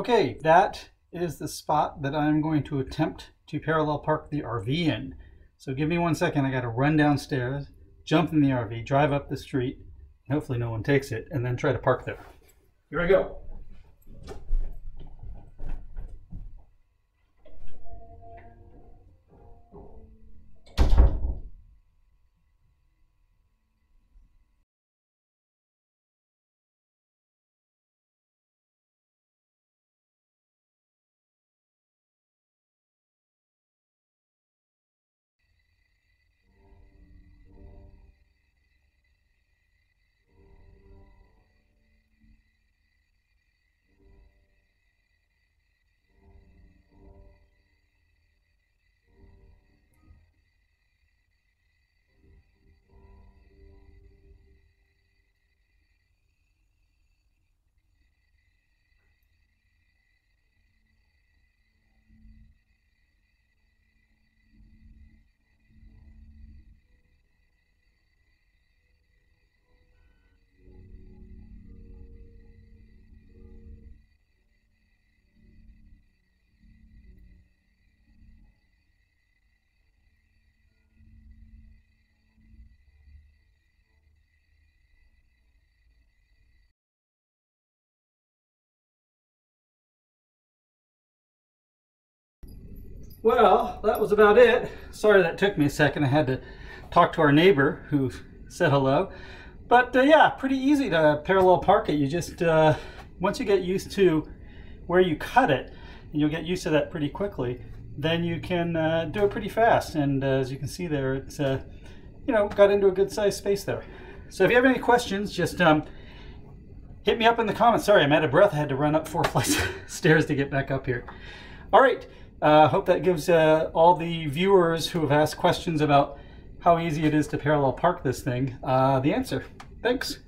Okay, that is the spot that I'm going to attempt to parallel park the RV in. So give me one second, I gotta run downstairs, jump in the RV, drive up the street, hopefully no one takes it, and then try to park there. Here I go. Well, that was about it. Sorry that took me a second. I had to talk to our neighbor who said hello. But uh, yeah, pretty easy to parallel park it. You just, uh, once you get used to where you cut it, and you'll get used to that pretty quickly, then you can uh, do it pretty fast. And uh, as you can see there, it's, uh, you know, got into a good sized space there. So if you have any questions, just um, hit me up in the comments. Sorry, I'm out of breath. I had to run up four flights of stairs to get back up here. All right. I uh, hope that gives uh, all the viewers who have asked questions about how easy it is to parallel park this thing uh, the answer. Thanks.